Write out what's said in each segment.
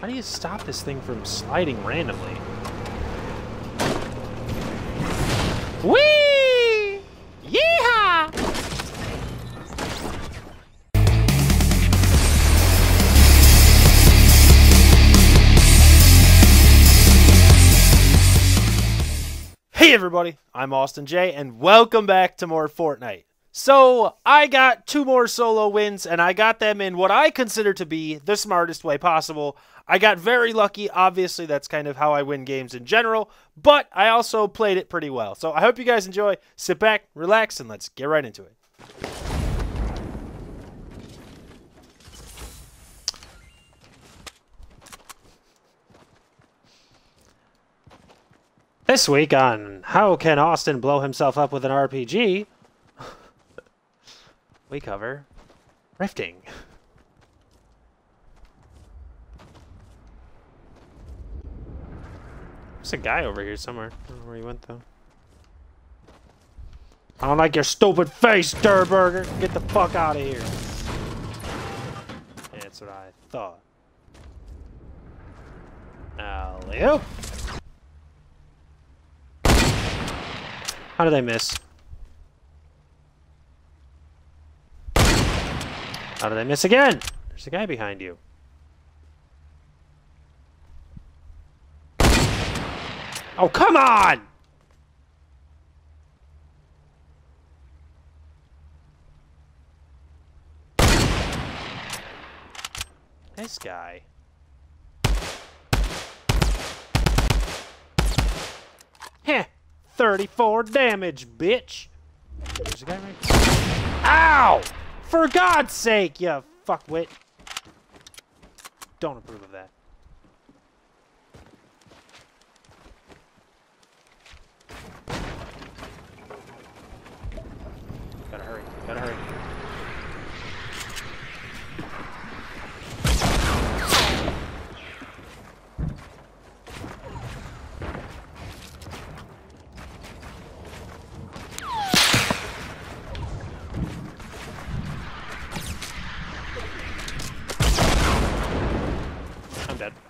How do you stop this thing from sliding randomly? Whee! Yeehaw! Hey everybody, I'm Austin J, and welcome back to more Fortnite. So, I got two more solo wins, and I got them in what I consider to be the smartest way possible. I got very lucky, obviously, that's kind of how I win games in general, but I also played it pretty well. So, I hope you guys enjoy. Sit back, relax, and let's get right into it. This week on How Can Austin Blow Himself Up with an RPG, we cover rifting. There's a guy over here somewhere. I don't know where he went though. I don't like your stupid face, Durburger. Get the fuck out of here. That's what I thought. Alley-oop. How did I miss? How did I miss again? There's a guy behind you. Oh, come on! This guy. Heh! 34 damage, bitch! There's a guy right Ow! For God's sake, you fuckwit. Don't approve of that. Gotta hurry, gotta hurry. I'm dead.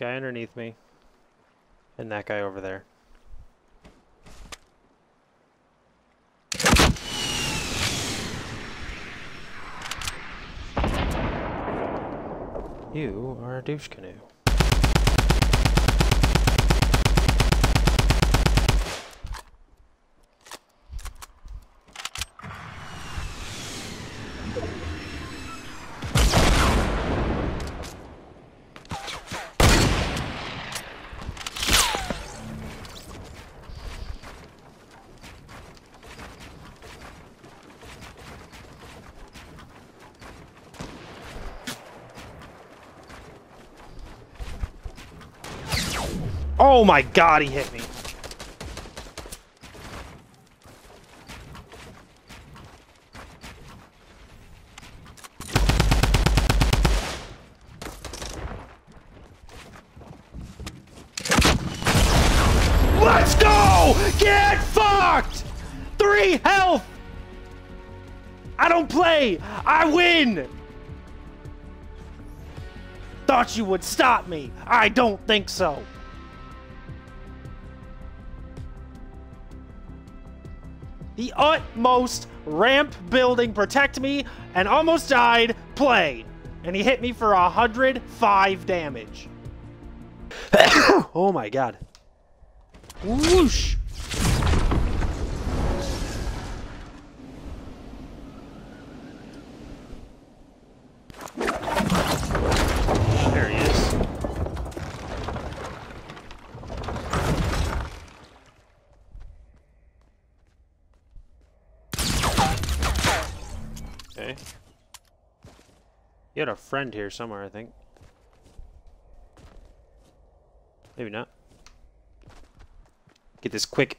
Guy underneath me. And that guy over there. You are a douche canoe. Oh my god, he hit me. Let's go! Get fucked! Three health! I don't play! I win! Thought you would stop me. I don't think so. The utmost ramp building, protect me, and almost died play. and he hit me for 105 damage. oh my god. Whoosh! There he is. Okay. You had a friend here somewhere, I think. Maybe not. Get this quick.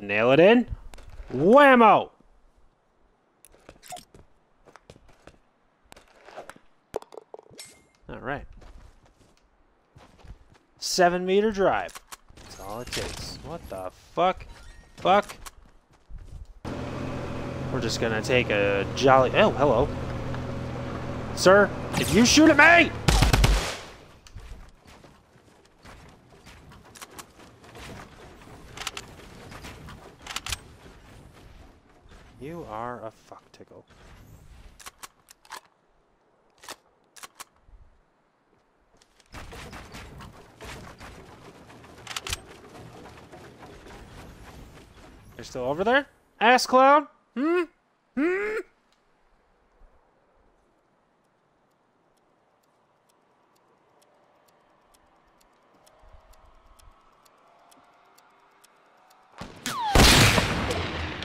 Nail it in. Whammo! Alright. Seven meter drive. That's all it takes. What the fuck? Fuck. We're just gonna take a jolly. Oh, hello. Sir, if you shoot at me! You are a fuck tickle. They're still over there? Ass clown? Hmm? Hmm?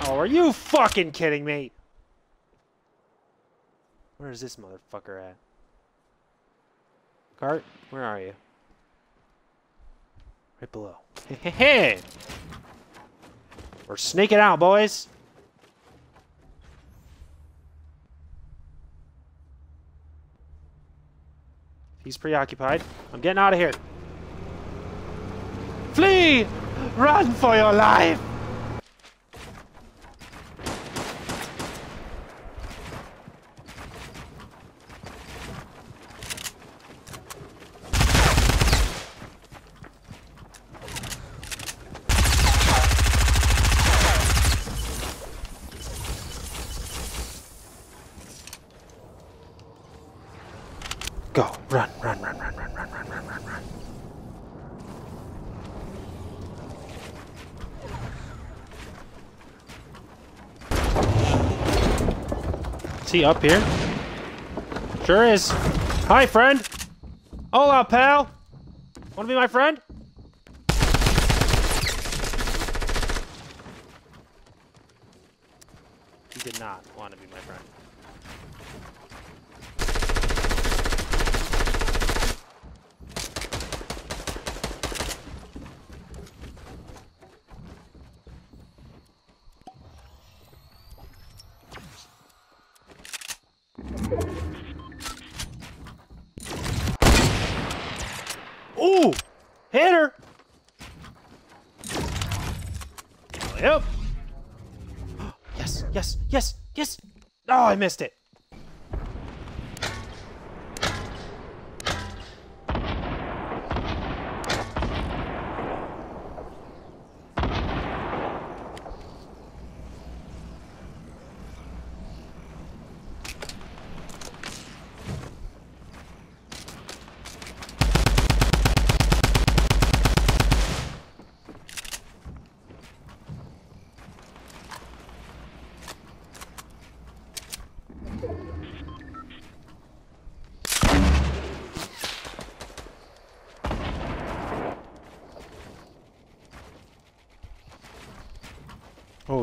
Oh, are you fucking kidding me? Where is this motherfucker at? Cart, where are you? Right below. Hey, We're sneaking out, boys. He's preoccupied. I'm getting out of here. Flee! Run for your life! Go. Run, run, run, run, run, run, run, run, run, run. Is he up here? Sure is. Hi, friend. Hola, pal. Wanna be my friend? He did not want to be my friend. Yes, yes, yes! Oh, I missed it.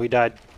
we died.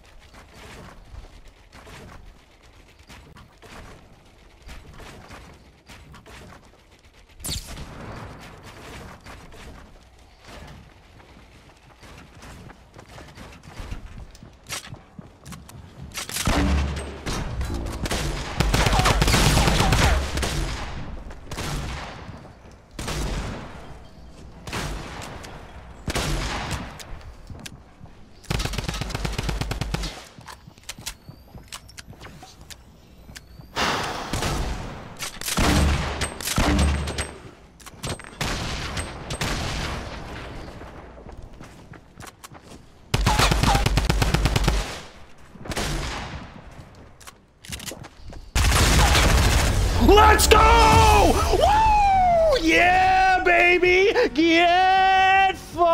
Let's go! Woo! Yeah, baby! Get fucked!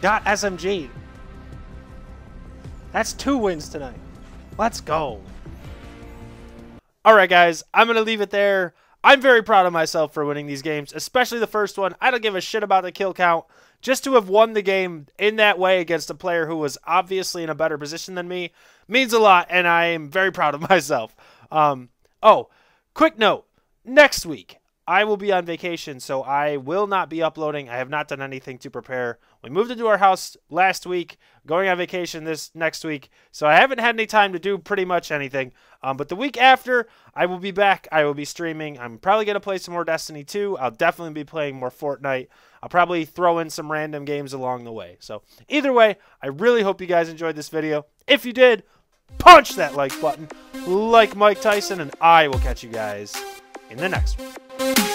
Got SMG. That's two wins tonight. Let's go. Alright, guys, I'm going to leave it there. I'm very proud of myself for winning these games, especially the first one. I don't give a shit about the kill count. Just to have won the game in that way against a player who was obviously in a better position than me means a lot, and I am very proud of myself. Um, oh, quick note. Next week, I will be on vacation, so I will not be uploading. I have not done anything to prepare. We moved into our house last week, going on vacation this next week, so I haven't had any time to do pretty much anything. Um, but the week after, I will be back. I will be streaming. I'm probably going to play some more Destiny 2. I'll definitely be playing more Fortnite. I'll probably throw in some random games along the way. So either way, I really hope you guys enjoyed this video. If you did, punch that like button like Mike Tyson, and I will catch you guys in the next one. Thank you.